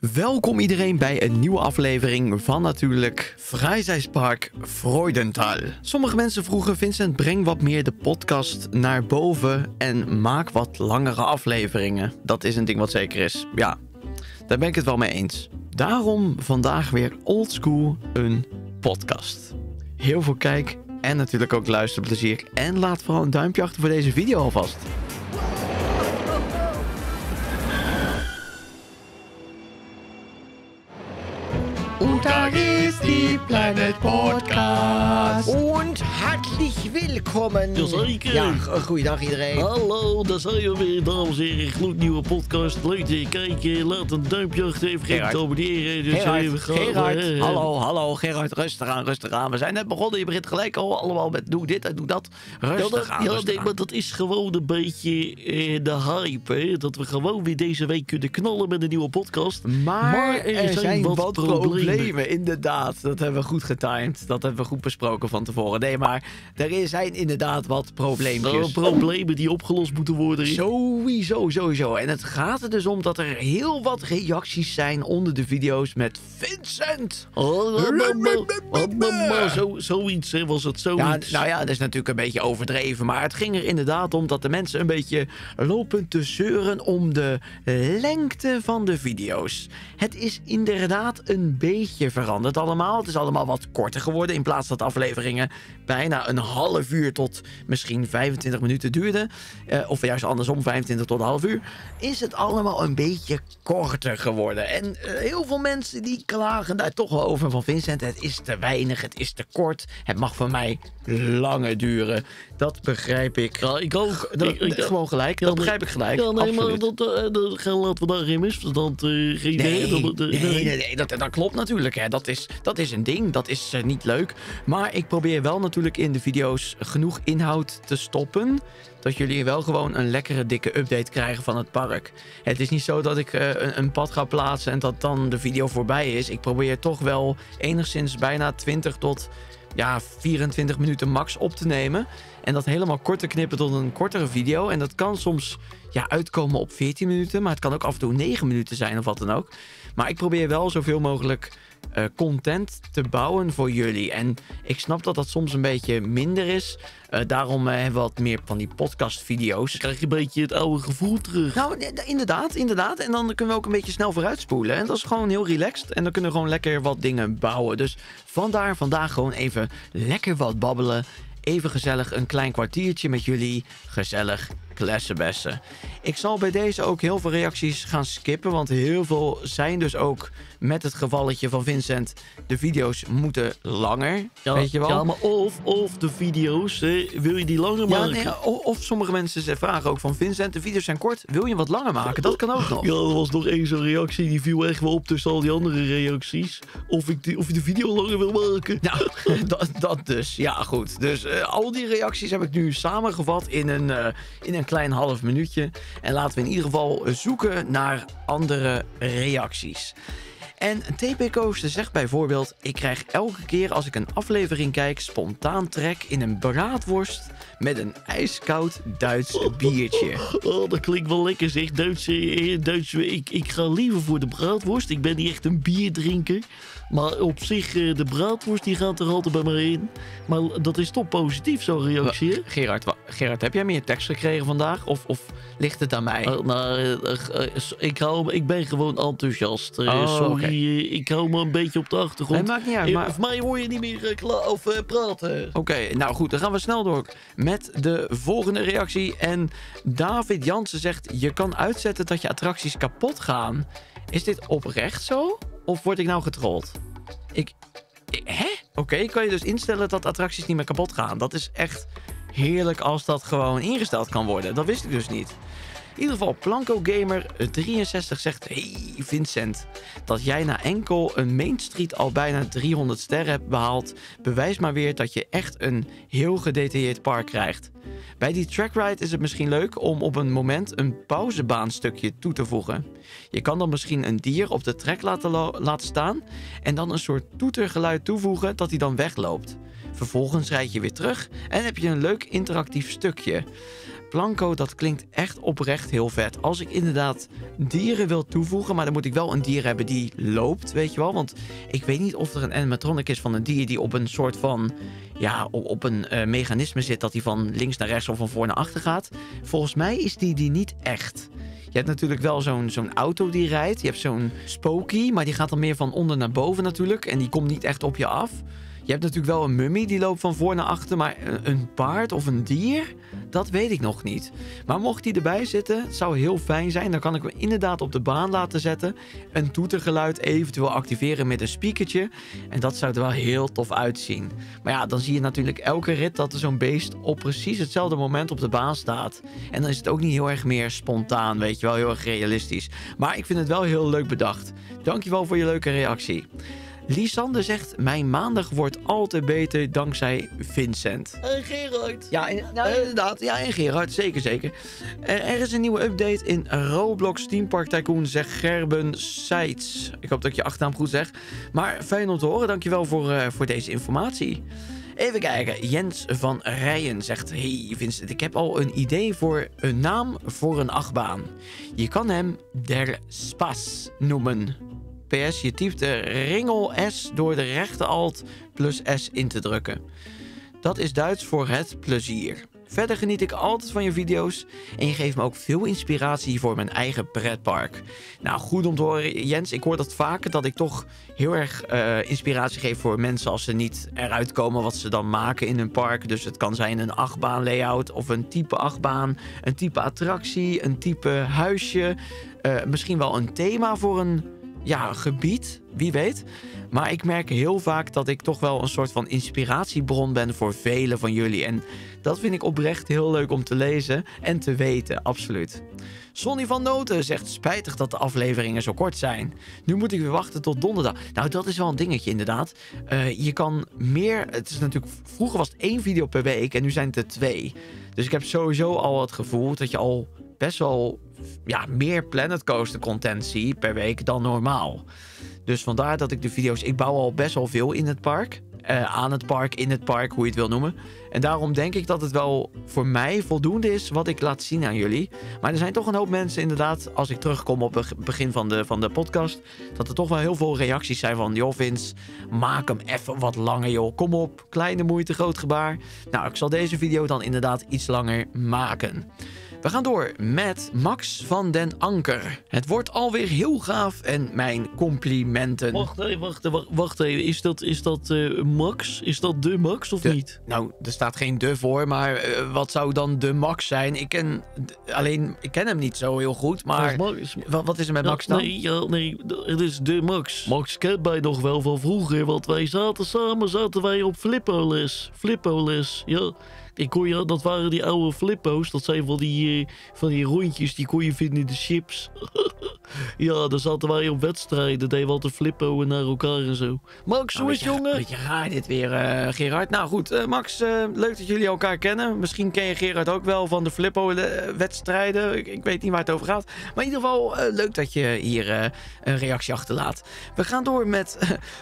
Welkom iedereen bij een nieuwe aflevering van natuurlijk Vrijzijspark Freudenthal. Sommige mensen vroegen Vincent breng wat meer de podcast naar boven en maak wat langere afleveringen. Dat is een ding wat zeker is. Ja, daar ben ik het wel mee eens. Daarom vandaag weer oldschool een podcast. Heel veel kijk en natuurlijk ook luisterplezier. En laat vooral een duimpje achter voor deze video alvast. Und da ist die Planet Podcast. Und hartelijk willkommen. Jazeker. Ja, goeiedag iedereen. Hallo, daar zijn we weer, dames en heren. Gloednieuwe podcast. Leuk dat je kijkt. Laat een duimpje achter. Even Gerard. te abonneren. Dus Gerard, gaan, Gerard, eh, hallo, hallo, Gerard, rustig aan, rustig aan. We zijn net begonnen, je begint gelijk al allemaal met doe dit en doe dat. Ja, Rustig dat, aan, ja rustig nee, aan. maar dat is gewoon een beetje eh, de hype. Hè? Dat we gewoon weer deze week kunnen knallen met een nieuwe podcast. Maar, er, zijn, wat problemen. inderdaad. Dat hebben we goed getimed. Dat hebben we goed besproken van tevoren. Nee, maar er zijn inderdaad wat probleempjes. Nou, problemen die opgelost moeten worden. Sowieso, sowieso. En het gaat er dus om dat er heel wat reacties zijn onder de video's met Vincent. Zo, zoiets was het Ja, zoiets. nou ja, dat is natuurlijk een beetje overdreven. Maar het ging er inderdaad om dat de mensen een beetje lopen te zeuren om de lengte van de video's. Het is inderdaad een beetje veranderd allemaal. Het is allemaal wat korter geworden. In plaats dat afleveringen bijna een half uur tot misschien 25 minuten duurden. eh, of juist andersom, 25 tot een half uur. Is het allemaal een beetje korter geworden. En eh, heel veel mensen die klagen daar toch wel over van Vincent. Het is te weinig, het is te kort. Het mag voor mij langer duren. Dat begrijp ik. Ja, ik ook. Dat, Ik- ik- gewoon gelijk. Dat begrijp ik gelijk. Ja, nee, maar dat, eh, dat, gaan- laten we daar geen misverstand eh geen Nee, dat- dat- nee, nee, nee, dat, dat klopt natuurlijk. Hè. Dat, is, dat is een ding, dat is eh, niet leuk. Maar ik probeer wel natuurlijk in de video's genoeg inhoud te stoppen. Dat jullie wel gewoon een lekkere dikke update krijgen van het park. Het is niet zo dat ik eh, een, een pad ga plaatsen en dat dan de video voorbij is. Ik probeer toch wel enigszins bijna 20 tot ja, 24 minuten max op te nemen. En dat helemaal kort te knippen tot een kortere video. En dat kan soms ja, uitkomen op 14 minuten. Maar het kan ook af en toe 9 minuten zijn of wat dan ook. Maar ik probeer wel zoveel mogelijk eh, content te bouwen voor jullie. En ik snap dat dat soms een beetje minder is. Eh, daarom eh, hebben we wat meer van die podcast-video's. krijg je een beetje het oude gevoel terug. Nou, inderdaad, inderdaad. En dan kunnen we ook een beetje snel vooruitspoelen. En dat is gewoon heel relaxed. En dan kunnen we gewoon lekker wat dingen bouwen. Dus vandaar vandaag gewoon even lekker wat babbelen. Even gezellig een klein kwartiertje met jullie. Gezellig klessenbessen. Ik zal bij deze ook heel veel reacties gaan skippen. Want heel veel zijn dus ook met het gevalletje van Vincent. De video's moeten langer. ja, weet je wel? Ja, maar of, of de video's, hè, wil je die langer Ja, maken? nee, of sommige mensen ze vragen ook van Vincent, de video's zijn kort, wil je wat langer maken? Dat kan ook nog. Ja, er was nog één zo'n reactie, die viel echt wel op tussen al die andere reacties. Of ik, die, of ik de video langer wil maken. Nou, dat, dat dus. Ja, goed. Dus eh, al die reacties heb ik nu samengevat in een, eh, in een klein half minuutje. En laten we in ieder geval zoeken naar andere reacties. En TP Coaster zegt bijvoorbeeld: Ik krijg elke keer als ik een aflevering kijk spontaan trek in een braadworst met een ijskoud Duits biertje. Oh, dat klinkt wel lekker zeg. Duitse, eh, Duitse, ik, ik ga liever voor de braadworst. Ik ben niet echt een bierdrinker. Maar op zich, eh, de braadworst die gaat er altijd bij me in. Maar dat is toch positief, zo'n reactie? Gerard, wa- Gerard, heb jij meer tekst gekregen vandaag? Of, of ligt het aan mij? Uh, nou, eh, eh, eh, ik, hou, ik ben gewoon enthousiast. Eh, Oh, sorry, eh, ik hou me een beetje op de achtergrond. Nee, maakt niet uit, Eh, maar- Of mij hoor je niet meer eh, kla- of, eh, praten. Oké, nou goed, dan gaan we snel door met de volgende reactie. En David Jansen zegt: Je kan uitzetten dat je attracties kapot gaan. Is dit oprecht zo? Of word ik nou getrold? Ik. ik- hè? Oké, kan je dus instellen dat attracties niet meer kapot gaan? Dat is echt heerlijk als dat gewoon ingesteld kan worden. Dat wist ik dus niet. In ieder geval, Planko Gamer 63 zegt: Hey Vincent, dat jij na enkel een Main Street al bijna 300 sterren hebt behaald, bewijst maar weer dat je echt een heel gedetailleerd park krijgt. Bij die trackride is het misschien leuk om op een moment een pauzebaanstukje toe te voegen. Je kan dan misschien een dier op de track laten, laten staan en dan een soort toetergeluid toevoegen dat hij dan wegloopt. Vervolgens rijd je weer terug en heb je een leuk interactief stukje. Planko, dat klinkt echt oprecht heel vet. Als ik inderdaad dieren wil toevoegen, maar dan moet ik wel een dier hebben die loopt, weet je wel. Want ik weet niet of er een animatronic is van een dier die op een soort van, ja, op, een eh, mechanisme zit dat hij van links naar rechts of van voor naar achter gaat. Volgens mij is die die niet echt. Je hebt natuurlijk wel zo'n zo'n auto die rijdt. Je hebt zo'n spooky, maar die gaat dan meer van onder naar boven natuurlijk. En die komt niet echt op je af. Je hebt natuurlijk wel een mummie die loopt van voor naar achter, maar een- paard of een dier, dat weet ik nog niet. Maar mocht die erbij zitten, zou heel fijn zijn. Dan kan ik hem inderdaad op de baan laten zetten. Een toetergeluid eventueel activeren met een speakertje. En dat zou er wel heel tof uitzien. Maar ja, dan zie je natuurlijk elke rit dat er zo'n beest op precies hetzelfde moment op de baan staat. En dan is het ook niet heel erg meer spontaan, weet je wel, heel erg realistisch. Maar ik vind het wel heel leuk bedacht. Dankjewel voor je leuke reactie. Lisanne zegt: Mijn maandag wordt altijd beter dankzij Vincent. Hey Gerard. Ja, in- nou, inderdaad. Ja, en Gerard, zeker, zeker. Er, er is een nieuwe update in Roblox Team Park Tycoon, zegt Gerben Seitz. Ik hoop dat ik je achternaam goed zeg. Maar fijn om te horen, dankjewel voor, eh, voor deze informatie. Even kijken, Jens van Rijen zegt... Hey Vincent, ik heb al een idee voor een naam voor een achtbaan. Je kan hem Der Spas noemen. PS, je typt de ringel S door de rechte alt plus S in te drukken. Dat is Duits voor het plezier. Verder geniet ik altijd van je video's en je geeft me ook veel inspiratie voor mijn eigen pretpark. Nou, goed om te horen, Jens. Ik hoor dat vaker dat ik toch heel erg eh, inspiratie geef voor mensen als ze niet eruit komen wat ze dan maken in hun park. Dus het kan zijn een achtbaan layout of een type achtbaan, een type attractie, een type huisje. eh, misschien wel een thema voor een ja, gebied, wie weet. Maar ik merk heel vaak dat ik toch wel een soort van inspiratiebron ben voor velen van jullie. En dat vind ik oprecht heel leuk om te lezen en te weten, absoluut. Sonny van Noten zegt spijtig dat de afleveringen zo kort zijn. Nu moet ik weer wachten tot donderdag. Nou, dat is wel een dingetje inderdaad. Eh, je kan meer. Het is natuurlijk. Vroeger was het één video per week en nu zijn het er twee. Dus ik heb sowieso al het gevoel dat je al best wel ja, meer Planet Coaster content zie per week dan normaal. Dus vandaar dat ik de video's. Ik bouw al best wel veel in het park. Eh, aan het park, in het park, hoe je het wil noemen. En daarom denk ik dat het wel voor mij voldoende is wat ik laat zien aan jullie. Maar er zijn toch een hoop mensen, inderdaad, als ik terugkom op het begin van de, van de podcast. Dat er toch wel heel veel reacties zijn van: joh, Vince, maak hem even wat langer, joh. Kom op, kleine moeite, groot gebaar. Nou, ik zal deze video dan inderdaad iets langer maken. We gaan door met Max van den Anker. Het wordt alweer heel gaaf en mijn complimenten. Wacht even, wacht, wacht, wacht even. Is dat, is dat eh, Max? Is dat de Max of De- niet? Nou, er staat geen de voor, maar eh, wat zou dan de Max zijn? Ik ken alleen, ik ken hem niet zo heel goed, maar Max. wa- wat is er met Ja, Max dan? Nee, ja, nee, het is de Max. Max kent mij nog wel van vroeger, want wij zaten samen zaten wij op Flippo-les. Flippo-les, ja. Ik kon je, dat waren die oude Flippo's, dat zijn van die, eh, van die rondjes, die kon je vinden in de chips. ja, dan zaten wij op wedstrijden, deden we altijd Flippo naar elkaar en zo. Max, Nou, hoe is het, beetje- jongen? Beetje raar dit weer, eh, Gerard. Nou goed, eh, Max, leuk dat jullie elkaar kennen. Misschien ken je Gerard ook wel van de Flippo-wedstrijden. Ik, ik weet niet waar het over gaat. Maar in ieder geval, leuk dat je hier een reactie achterlaat. We gaan door met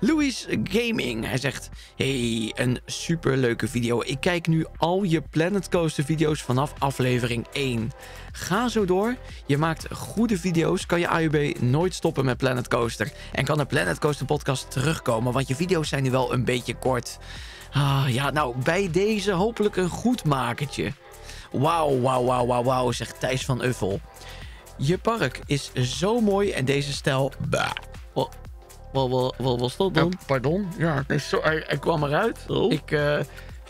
Louis Gaming. Hij zegt, hey, een superleuke video. Ik kijk nu al je Planet Coaster video's vanaf aflevering 1. Ga zo door. Je maakt goede video's. Kan je AUB nooit stoppen met Planet Coaster. En kan de Planet Coaster podcast terugkomen. Want je video's zijn nu wel een beetje kort. Ah, ja, nou, bij deze hopelijk een goed makertje. Wauw, wauw, wauw, wauw, wauw, zegt Thijs van Uffel. Je park is zo mooi en deze stijl... Bah. Wat, wat, wat, wat was dat dan? pardon? Ja, nee, zo, kwam eruit. Oh. Ik, eh,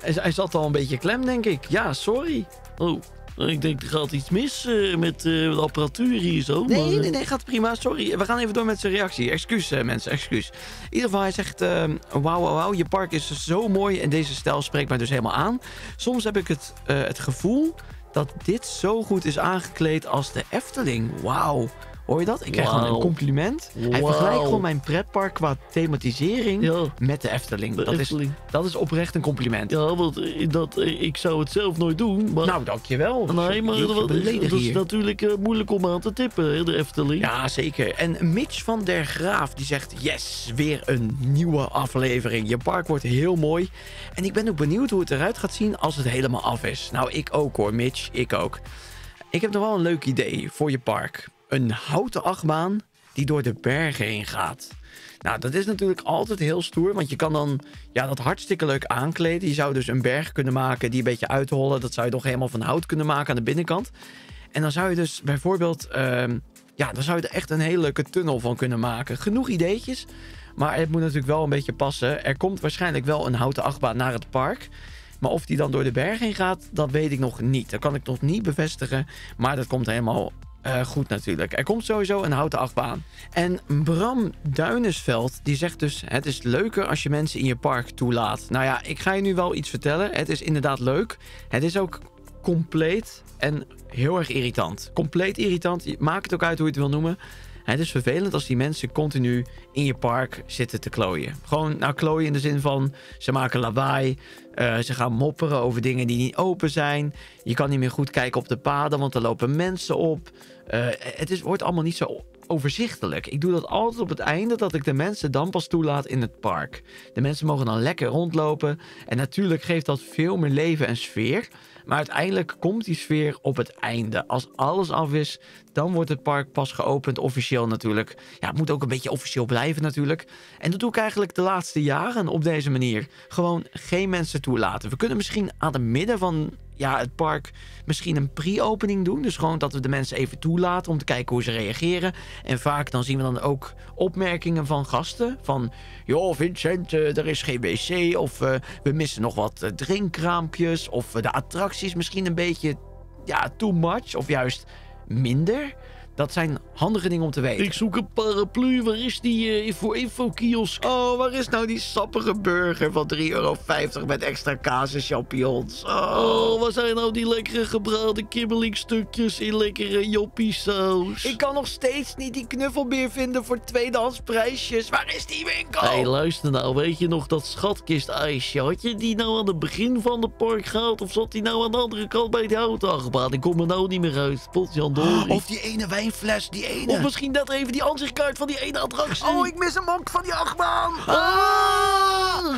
hij, hij zat al een beetje klem, denk ik. Ja, sorry. Oh, ik denk er gaat iets mis eh, met eh, de apparatuur hier zo. maar, Nee, eh, nee, nee, gaat prima. Sorry. We gaan even door met zijn reactie. Excuus, mensen, excuus. In ieder geval, hij zegt: eh, Wauw, wauw, wauw. Je park is zo mooi en deze stijl spreekt mij dus helemaal aan. Soms heb ik het, het gevoel dat dit zo goed is aangekleed als de Efteling. Wauw. Hoor je dat? Ik krijg gewoon een compliment. Hij vergelijkt gewoon mijn pretpark qua thematisering Ja, met de Efteling. de dat, is, dat is oprecht een compliment. Ja, want eh, dat, eh, ik zou het zelf nooit doen. Maar, Nou, dankjewel. nee, maar Jeetje, dat, dat is natuurlijk eh, moeilijk om aan te tippen, hè, de Efteling. Ja, zeker. En Mitch van der Graaf die zegt: Yes, weer een nieuwe aflevering. Je park wordt heel mooi. En ik ben ook benieuwd hoe het eruit gaat zien als het helemaal af is. Nou, ik ook hoor, Mitch. Ik ook. Ik heb nog wel een leuk idee voor je park: een houten achtbaan die door de bergen heen gaat. Nou, dat is natuurlijk altijd heel stoer, want je kan dan ja, dat hartstikke leuk aankleden. Je zou dus een berg kunnen maken die een beetje uithollen. Dat zou je toch helemaal van hout kunnen maken aan de binnenkant. En dan zou je dus bijvoorbeeld, ehm, ja, dan zou je er echt een hele leuke tunnel van kunnen maken. Genoeg ideetjes, maar het moet natuurlijk wel een beetje passen. Er komt waarschijnlijk wel een houten achtbaan naar het park. Maar of die dan door de berg heen gaat, dat weet ik nog niet. Dat kan ik nog niet bevestigen, maar dat komt helemaal eh, goed natuurlijk. Er komt sowieso een houten achtbaan. En Bram Duinesveld, die zegt dus... het is leuker als je mensen in je park toelaat. Nou ja, ik ga je nu wel iets vertellen. Het is inderdaad leuk. Het is ook compleet en heel erg irritant. Compleet irritant. Maak het ook uit hoe je het wil noemen. Het is vervelend als die mensen continu in je park zitten te klooien. Gewoon, nou, klooien in de zin van ze maken lawaai. eh, ze gaan mopperen over dingen die niet open zijn. Je kan niet meer goed kijken op de paden, want er lopen mensen op. Eh, het is, wordt allemaal niet zo overzichtelijk. Ik doe dat altijd op het einde, dat ik de mensen dan pas toelaat in het park. De mensen mogen dan lekker rondlopen. En natuurlijk geeft dat veel meer leven en sfeer. Maar uiteindelijk komt die sfeer op het einde. Als alles af is, dan wordt het park pas geopend, officieel natuurlijk. Ja, het moet ook een beetje officieel blijven natuurlijk. En dat doe ik eigenlijk de laatste jaren op deze manier. Gewoon geen mensen toelaten. We kunnen misschien aan het midden van ja, het park misschien een pre-opening doen. Dus gewoon dat we de mensen even toelaten om te kijken hoe ze reageren. En vaak dan zien we dan ook opmerkingen van gasten. Van, joh Vincent, eh, er is geen wc. Of eh, we missen nog wat eh, drinkkraampjes. Of eh, de attracties misschien een beetje ja, too much. Of juist minder. Dat zijn handige dingen om te weten. Ik zoek een paraplu. Waar is die eh, voor infokiosk? Oh, waar is nou die sappige burger van 3,50 euro met extra kaas en champignons? Oh. Oh, waar zijn nou die lekkere gebraden kibbelingstukjes in lekkere joppiesaus? Ik kan nog steeds niet die knuffelbeer vinden voor tweedehands prijsjes. Waar is die winkel? Hé, hey, luister nou. Weet je nog dat schatkist ijsje? Had je die nou aan het begin van de park gehaald? Of zat die nou aan de andere kant bij die houten achtbaan? Ik kom er nou niet meer uit. Potjandori. Of die ene wijnfles, die ene. Of misschien dat even die aanzichtkaart van die ene attractie. Oh, ik mis een mok van die achtbaan. Ah!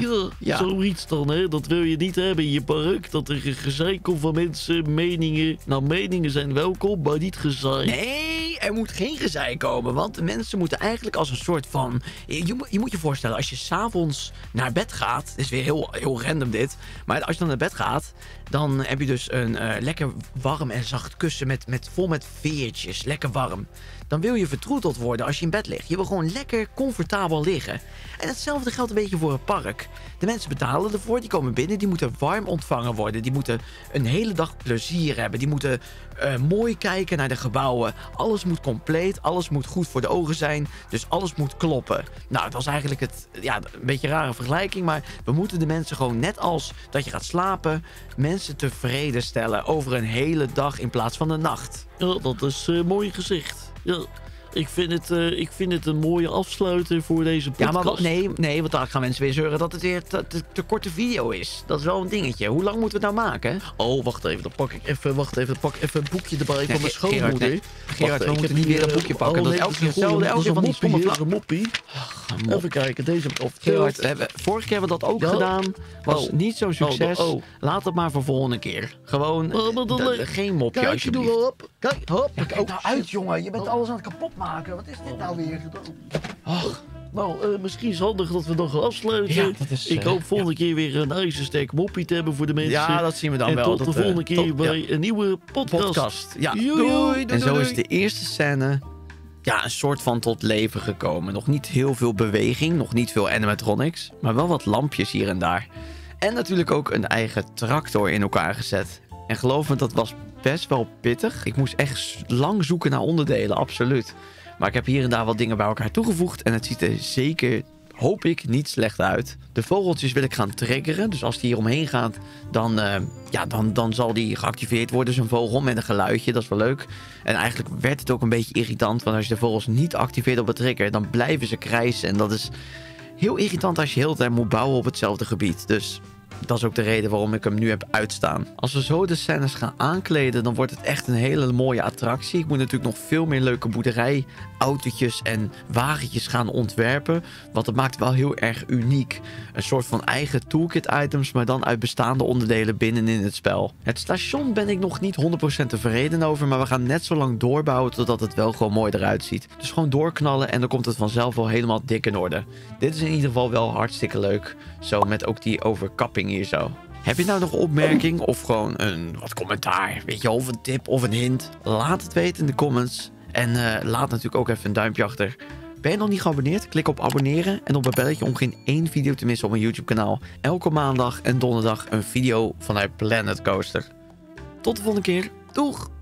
ja, Ja. zoiets dan, hè. Dat wil je niet hebben in je park. Dat er gezeik komt van mensen, meningen. Nou, meningen zijn welkom, maar niet gezeik. Nee, er moet geen gezeik komen. Want mensen moeten eigenlijk als een soort van... Je, je moet je voorstellen, als je s'avonds naar bed gaat... Het is weer heel, heel random dit. Maar als je dan naar bed gaat... Dan heb je dus een eh, lekker warm en zacht kussen met, met, vol met veertjes. Lekker warm. Dan wil je vertroeteld worden als je in bed ligt. Je wil gewoon lekker comfortabel liggen. En hetzelfde geldt een beetje voor een park. De mensen betalen ervoor, die komen binnen, die moeten warm ontvangen worden. Die moeten een hele dag plezier hebben. Die moeten eh, mooi kijken naar de gebouwen. Alles moet compleet, alles moet goed voor de ogen zijn. Dus alles moet kloppen. Nou, dat was eigenlijk het, ja, een beetje een rare vergelijking. Maar we moeten de mensen gewoon, net als dat je gaat slapen, mensen tevreden stellen over een hele dag in plaats van een nacht. Dat is eh, mooi gezegd. Ja, ik vind, het, eh, ik vind het een mooie afsluiter voor deze podcast. Ja, maar wat, nee, nee, want dan gaan mensen weer zeuren dat het weer te, te, te korte video is. Dat is wel een dingetje. Hoe lang moeten we het nou maken? Oh, wacht even. Dan pak ik even, wacht even, dan pak ik even een boekje erbij van mijn schoonmoeder. Gerard, nee. Wacht, we ik moeten niet weer een eh, boekje pakken. oh, Dat is nee, elke keer hetzelfde. Elke keer van die een stomme moppie. Even kijken, deze of Gerard, hebben, vorige keer hebben we dat ook Ja. gedaan. Was Oh. niet zo'n succes. Oh, oh. Laat het maar voor volgende keer. Gewoon d- geen mopje Kijk, je alsjeblieft. Kijk, hop. Kijk nou uit, jongen. Je bent alles aan het kapot maken. Wat is dit nou weer? Ach, Nou, eh, misschien is het handig dat we dan gaan afsluiten. Ja, dat is, ik eh, hoop volgende keer weer een ijzersterk moppie te hebben voor de mensen. ja, dat zien we dan en wel. tot Dat, de eh, volgende keer tot- bij ja. een nieuwe podcast. podcast. Ja, Joe, doei. joe. En Doei, zo doei, is de eerste scène ja, een soort van tot leven gekomen. Nog niet heel veel beweging, nog niet veel animatronics, maar wel wat lampjes hier en daar. En natuurlijk ook een eigen tractor in elkaar gezet. En geloof me, dat was best wel pittig. Ik moest echt lang zoeken naar onderdelen, absoluut. Maar ik heb hier en daar wat dingen bij elkaar toegevoegd en het ziet er zeker hoop ik, niet slecht uit. De vogeltjes wil ik gaan triggeren. Dus als die hier omheen gaat, dan, eh, ja, dan, dan zal die geactiveerd worden, zo'n vogel, met een geluidje. Dat is wel leuk. En eigenlijk werd het ook een beetje irritant, want als je de vogels niet activeert op het trigger, dan blijven ze krijsen. En dat is heel irritant als je heel de tijd moet bouwen op hetzelfde gebied. Dus dat is ook de reden waarom ik hem nu heb uitstaan. Als we zo de scènes gaan aankleden, dan wordt het echt een hele mooie attractie. Ik moet natuurlijk nog veel meer leuke boerderij, autootjes en wagentjes gaan ontwerpen. Want dat maakt het wel heel erg uniek. Een soort van eigen toolkit items, maar dan uit bestaande onderdelen binnenin het spel. Het station ben ik nog niet 100% tevreden over, maar we gaan net zo lang doorbouwen totdat het wel gewoon mooi eruit ziet. Dus gewoon doorknallen en dan komt het vanzelf wel helemaal dik in orde. Dit is in ieder geval wel hartstikke leuk. Zo met ook die overkapping hier zo. Heb je nou nog opmerking of gewoon een wat commentaar? Weet je, of een tip of een hint? Laat het weten in de comments. En eh, laat natuurlijk ook even een duimpje achter. Ben je nog niet geabonneerd? Klik op abonneren en op het belletje om geen één video te missen op mijn YouTube kanaal. Elke maandag en donderdag een video vanuit Planet Coaster. Tot de volgende keer. Doeg!